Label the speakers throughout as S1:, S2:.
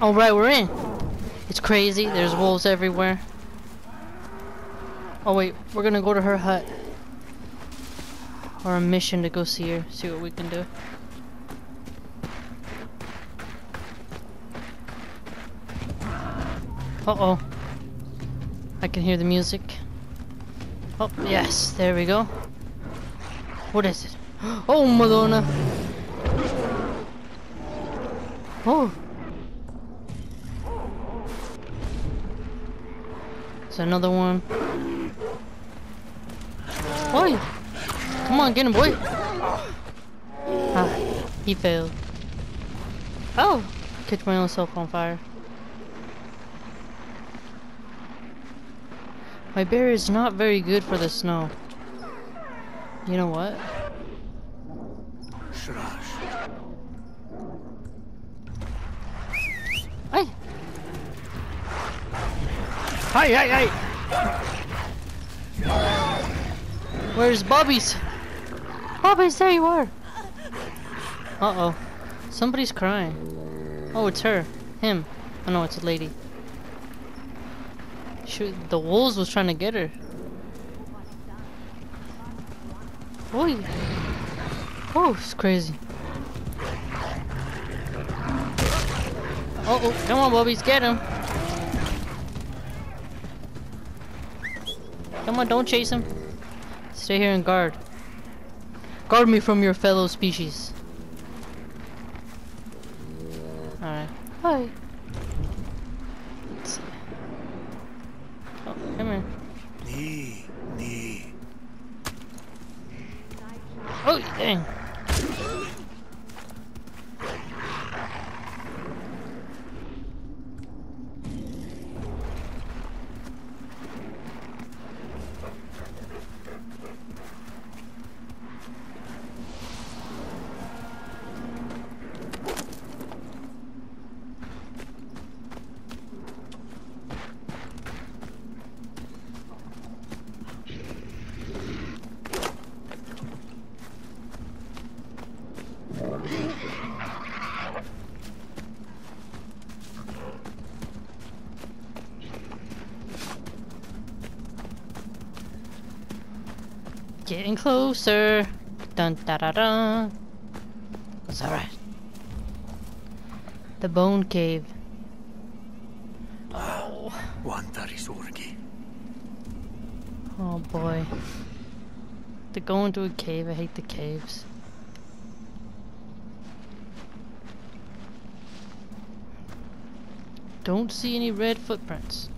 S1: All right, we're in. It's crazy. There's wolves everywhere. Oh wait, we're gonna go to her hut. Or a mission to go see her, see what we can do. Uh oh. I can hear the music. Oh, yes, there we go. What is it? Oh, Madonna! Oh! Another one. Oi! Come on, get him, boy! Ah, he failed. Oh! Catch my own self on fire. My bear is not very good for the snow. You know what? Hey! Hey, hey, hey! Where's Bobby's? Bobby's, there you are! Uh-oh. Somebody's crying. Oh, it's her. Him. Oh no, it's a lady. Shoot, the wolves was trying to get her. Oi! Oh, it's crazy. Uh oh, come on, Bobby's, get him. Come on, don't chase him. Stay here and guard. Guard me from your fellow species. Alright. Hi. Let's see. Oh, come here.
S2: Nee, nee.
S1: Oh, dang. Getting closer. Dun da da da. That's alright. The bone cave. Oh, oh boy. To go into a cave, I hate the caves. Don't see any red footprints.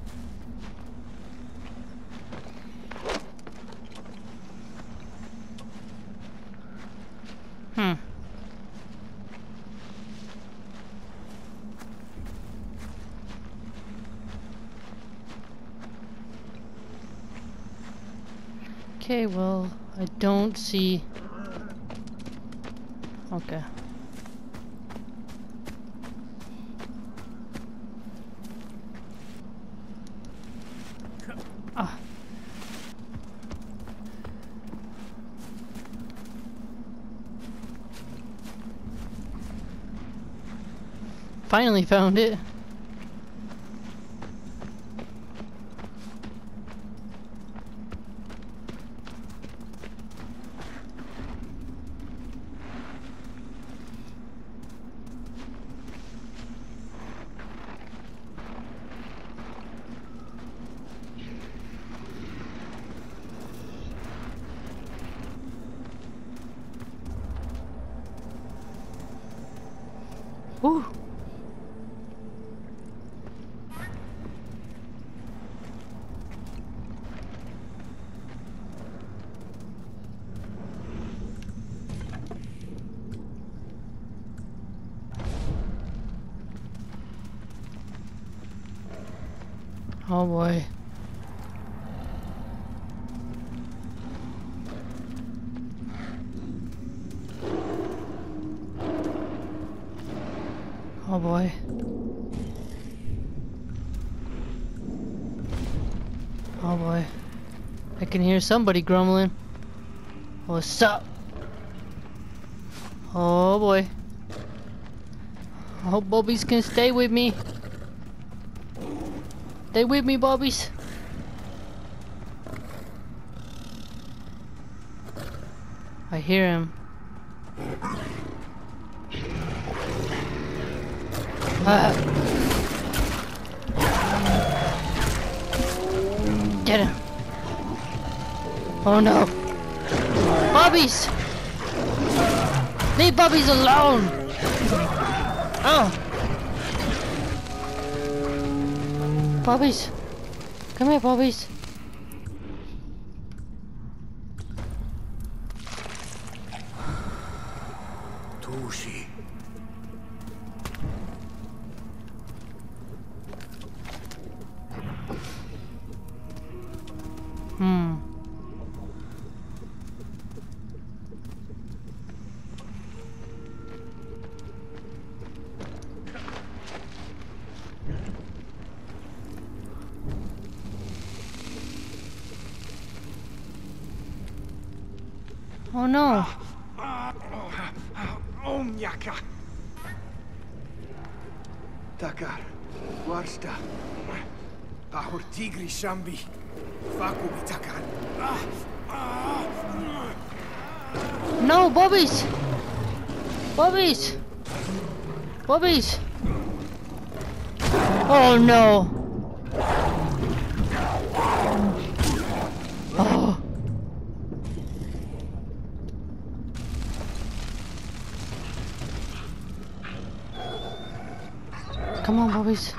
S1: Hmm. Okay, well, I don't see. Okay. Ah. Finally found it. Ooh. Oh boy. Oh boy. Oh boy. I can hear somebody grumbling. What's up? Oh boy. I hope Bobbies can stay with me. Stay with me, Bobbies. I hear him. Ah. Get him. Oh no. Bobbies! Leave Bobbies alone! Oh! Bobbies! Come here, Bobbies!
S2: Tushi.
S1: Oh no.
S3: Omjaka! Takkar, Warsta, Pahor Tigri Shambi, Fakubi Takkar.
S1: No, Bobbies! Bobbies! Bobbies! Oh no! Bobbies.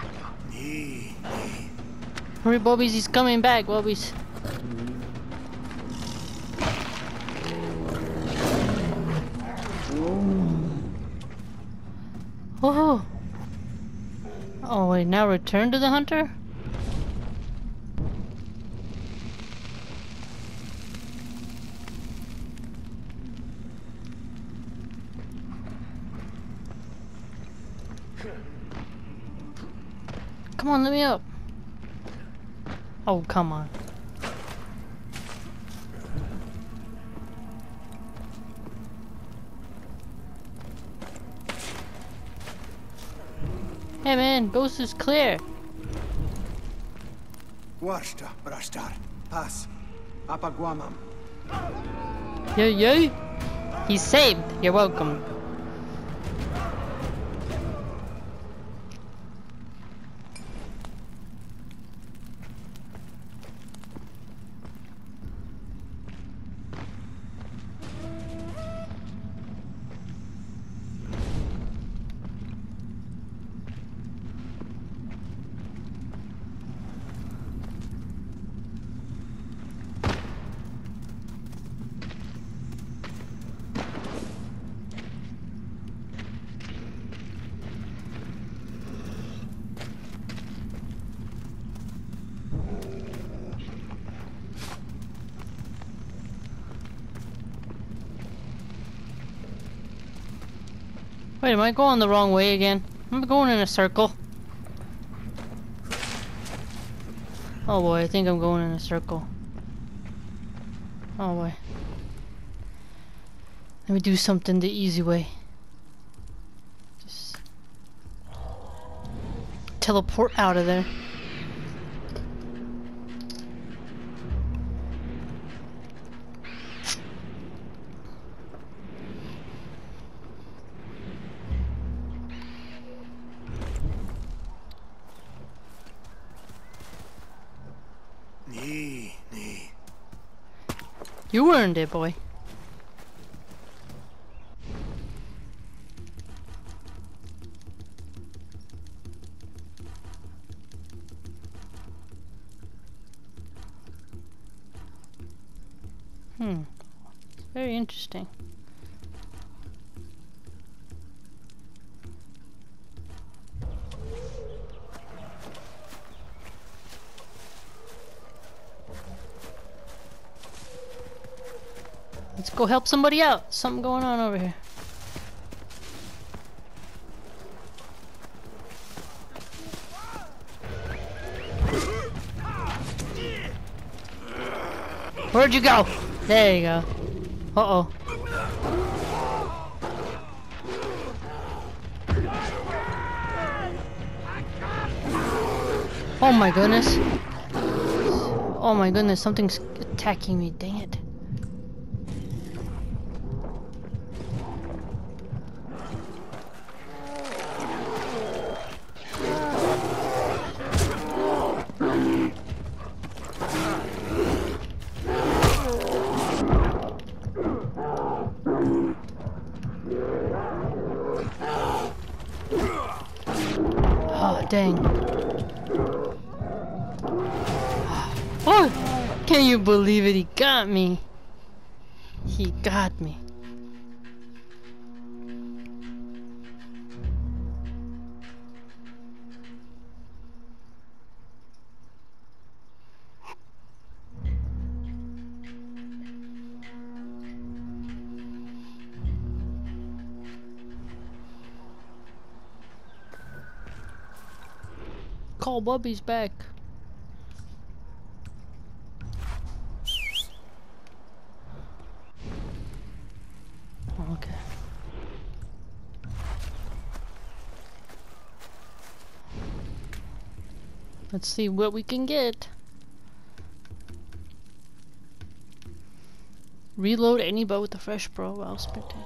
S1: Hurry, Bobbies, he's coming back, Bobbies. Oh. Oh wait, now return to the hunter? On, let me up. Oh, come on. Hey man, ghost is clear.
S3: Warsta, Brastar, Pas, Apaguamam.
S1: Yo yo! He's saved. You're welcome. Wait, am I going the wrong way again? I'm going in a circle. Oh boy, I think I'm going in a circle. Oh boy. Let me do something the easy way. Just teleport out of there. You earned it, boy. Hmm. Very interesting. Go help somebody out. Something going on over here. Where'd you go? There you go. Uh-oh. Oh my goodness. Oh my goodness, something's attacking me, dang it. Dang. Oh! Can you believe it? He got me. He got me. Oh, Call Bubby's back. Oh, okay. Let's see what we can get. Reload any boat with a fresh bro while sprinting.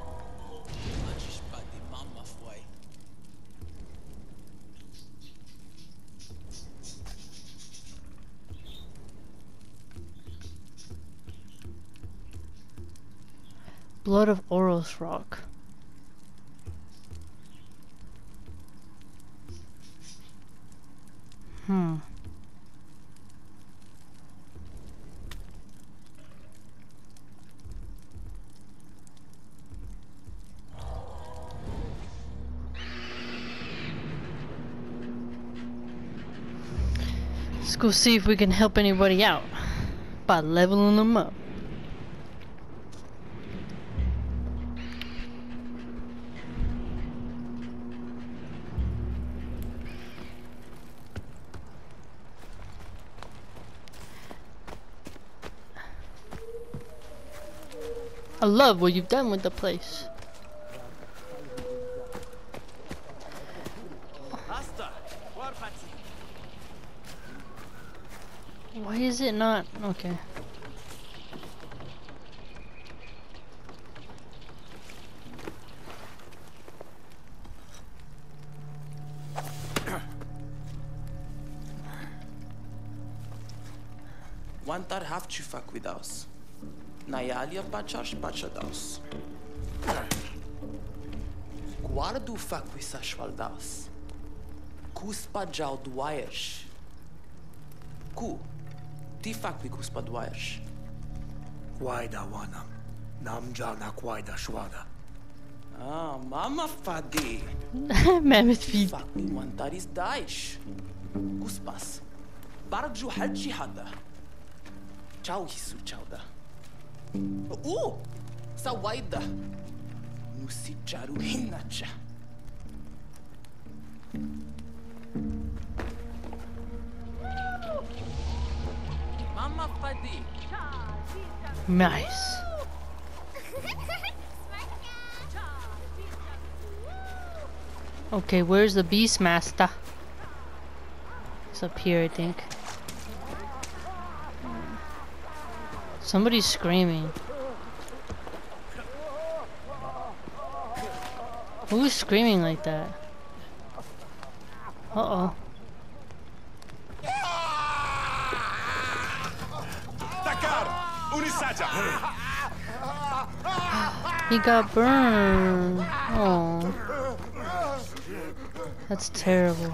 S1: Blood of Oros Rock. Hmm. Let's go see if we can help anybody out by leveling them up. I love what you've done with the place. Why is it not? Okay.
S4: Wantar have to fuck with us. Naialia Bachash Bachadas. Guarda o facuisa Schwaldas. Cuspa Jalduaias. Cu. Ti facui cuspa duaias. Guaida
S2: wana. Nam jana guaida schwada.
S4: Ah, mama fadi. Mehmet fi. Facui mantaris daish. Cu spas. Barju halci hada. Ciao hisu ciao da. Uh! Sa waida. Musi charu hinacha. Mama.
S1: Nice. Okay, where's the Beastmaster? It's up here, I think. Somebody's screaming. Who's screaming like that? Uh-oh. He got burned. Oh. That's terrible.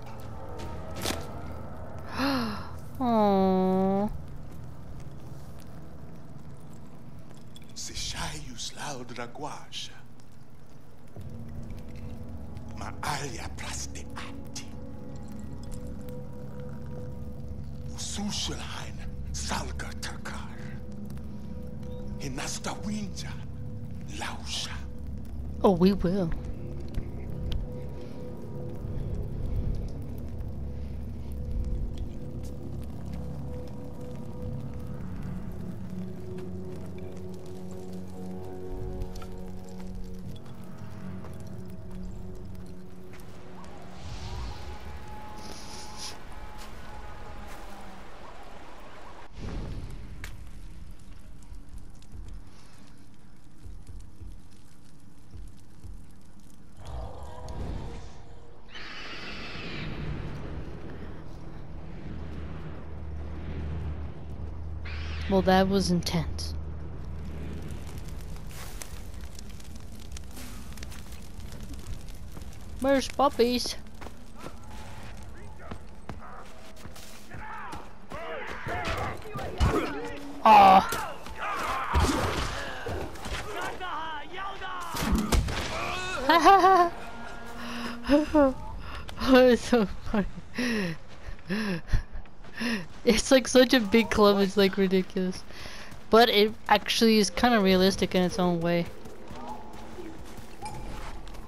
S1: Oh.
S5: Se Shaius Laud Ma alia praste ati. Usushelhain salga takar. Inasta winja lausha.
S1: Oh, we will. Well, that was intense. Where's puppies? Ah. Aw. it's so funny. It's like such a big club, it's like ridiculous. But it actually is kind of realistic in its own way.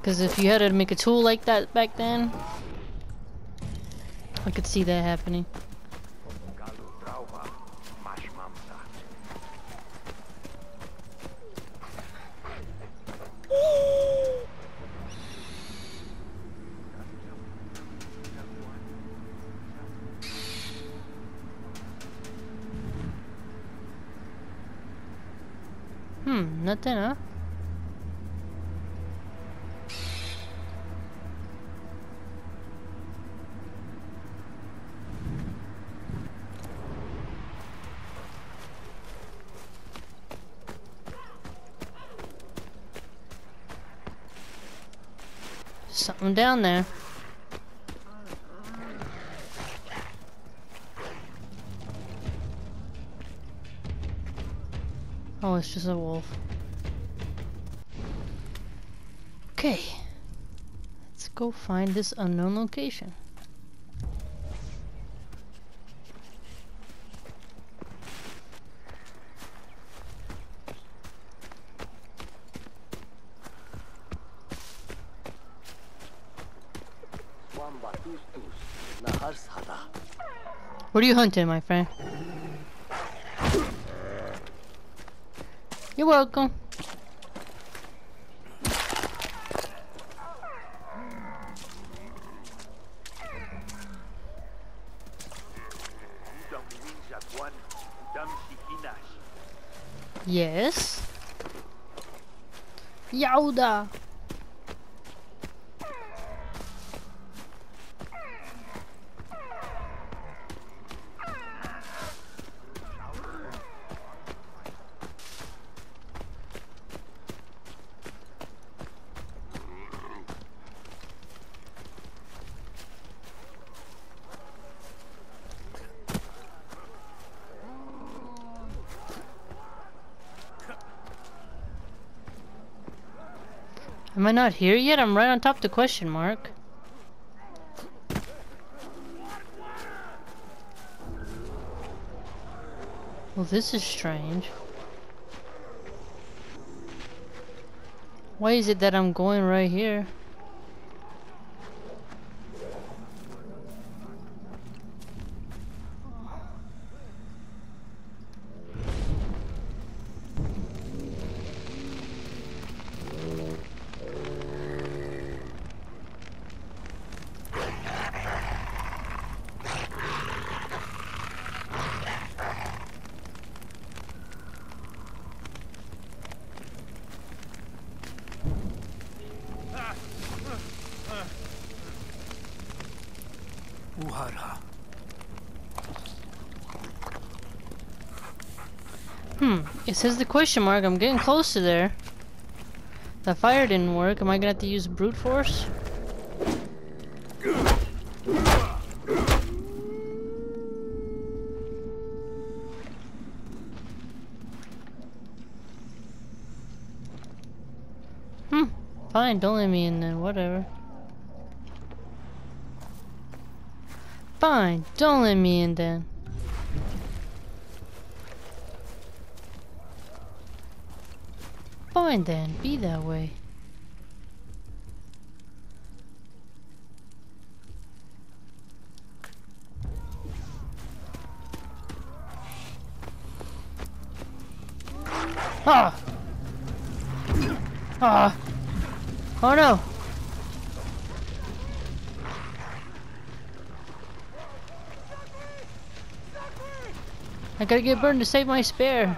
S1: Because if you had to make a tool like that back then, I could see that happening. Hmm, nothing, huh? Something down there. It's just a wolf. Okay. Let's go find this unknown location. What are you hunting, my friend? You're welcome. Yes. Yauda. Am I not here yet? I'm right on top of the question mark. Well, this is strange. Why is it that I'm going right here? says the question mark. I'm getting close to there. The fire didn't work. Am I gonna have to use brute force? Hmm. Fine, don't let me in then. Whatever. Fine, don't let me in then. Fine then, be that way. Ah! Ah! Oh no! I gotta get burned to save my spare.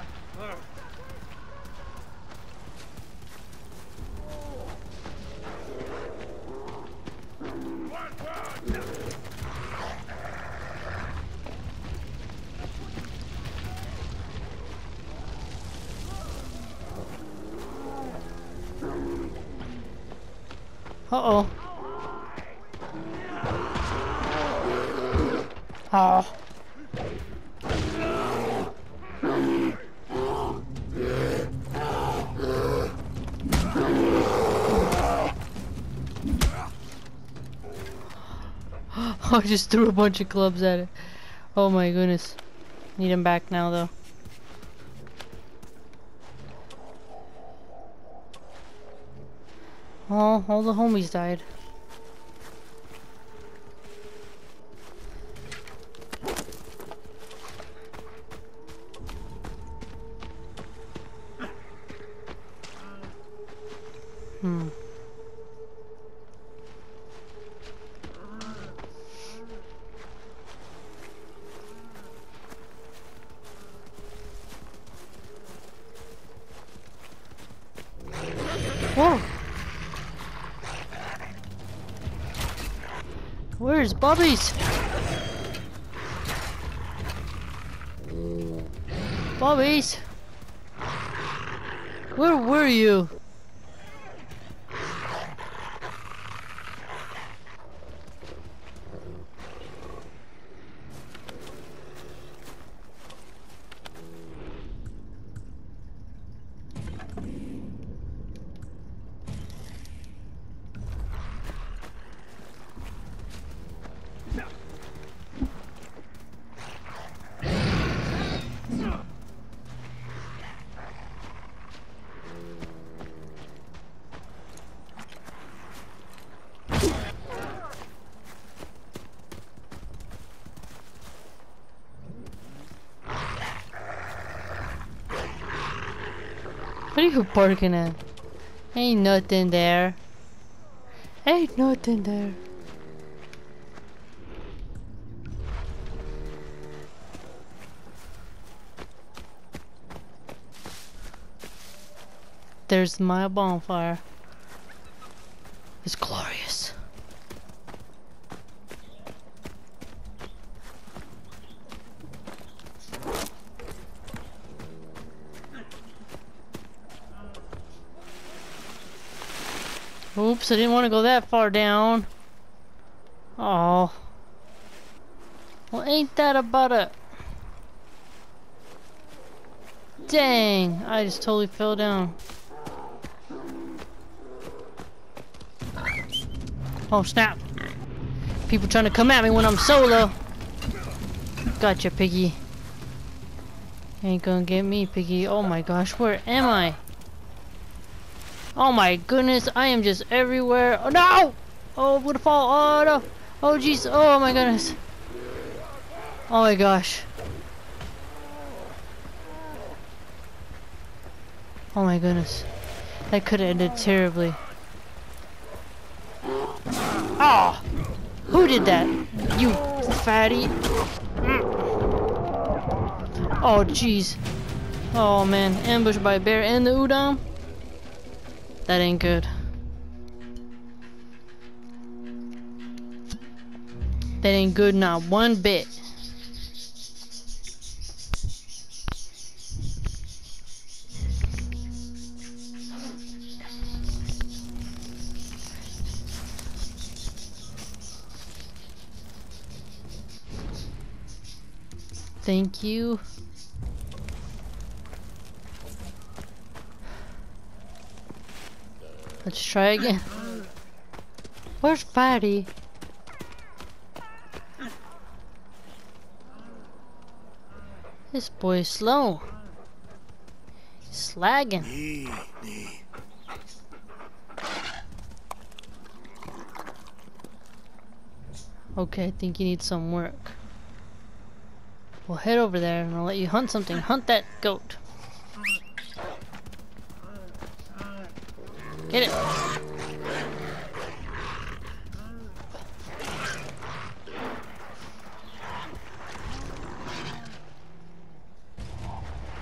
S1: Uh-oh. Oh. I just threw a bunch of clubs at it. Oh my goodness. Need him back now though. Oh, all the homies died. Where's Bobby's? Bobby's? Where were you? You barking at? Ain't nothing there. Ain't nothing there. There's my bonfire. It's glorious. Oops, I didn't want to go that far down. Oh. Well, ain't that about it? Dang, I just totally fell down. Oh, snap. People trying to come at me when I'm solo. Gotcha, piggy. Ain't gonna get me, piggy. Oh my gosh, where am I? Oh my goodness, I am just everywhere. Oh no! Oh, I'm gonna fall. Oh no! Oh jeez. Oh my goodness. Oh my gosh. Oh my goodness. That could have ended terribly. Oh! Who did that? You fatty. Oh jeez. Oh man, ambushed by a bear and the Udam. That ain't good. That ain't good not one bit. Thank you. Let's try again. Where's Fatty? This boy is slow. He's
S2: lagging.
S1: Okay, I think you need some work. We'll head over there and I'll let you hunt something. Hunt that goat. Get it.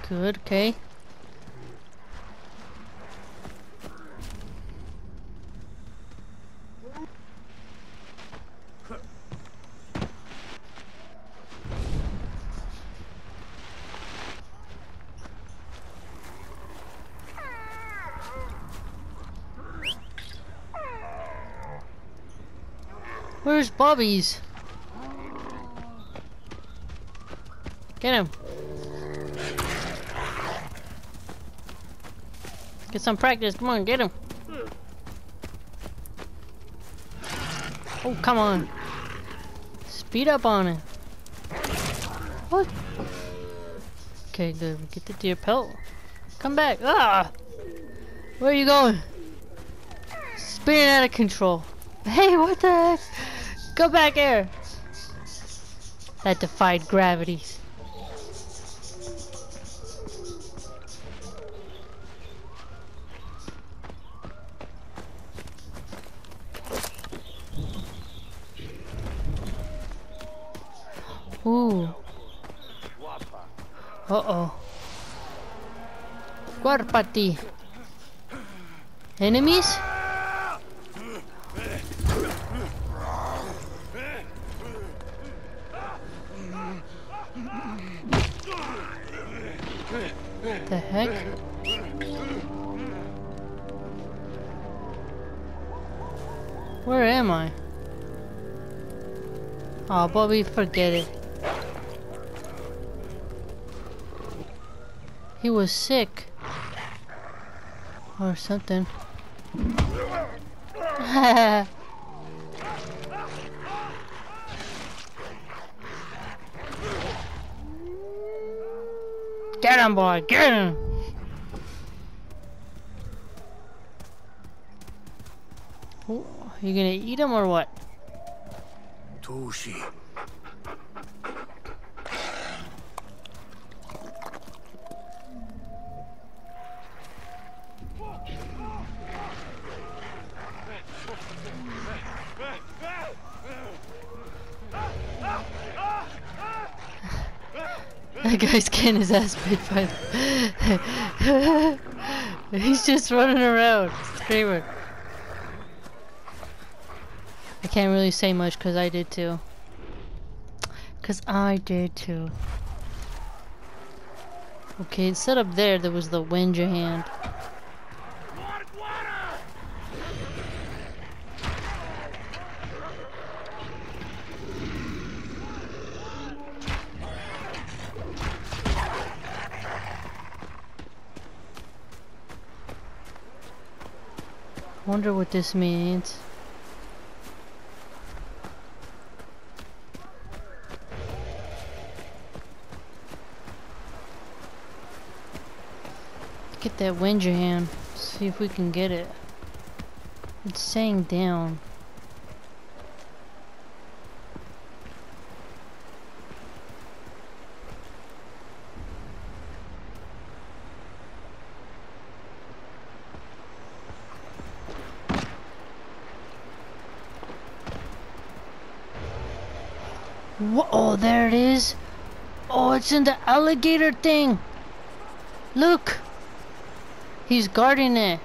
S1: Good, okay. Bobby's? Get him. Get some practice. Come on, get him. Oh, come on. Speed up on it. What? Okay, good. Get the deer pelt. Come back. Ah! Where are you going? Spinning out of control. Hey, what the heck? Go back here. That defied gravity. Ooh. Uh-oh. Guarpati. Enemies? Where am I? Oh, Bobby, forget it. He was sick. Or something. Get him, boy, get him! Oh, you gonna eat him or what?
S2: Tushi.
S1: That guy's getting his ass beat by the... He's just running around, screaming. I can't really say much because I did too. Because I did too. Okay, set up there, there was the wind your hand. Wonder what this means. Get that hand. See if we can get it. It's saying down. Wha oh, there it is. Oh, it's in the alligator thing. Look. He's guarding it.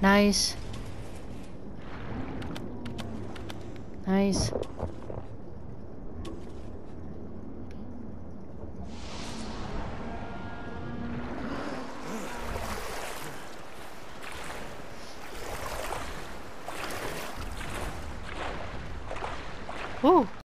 S1: Nice.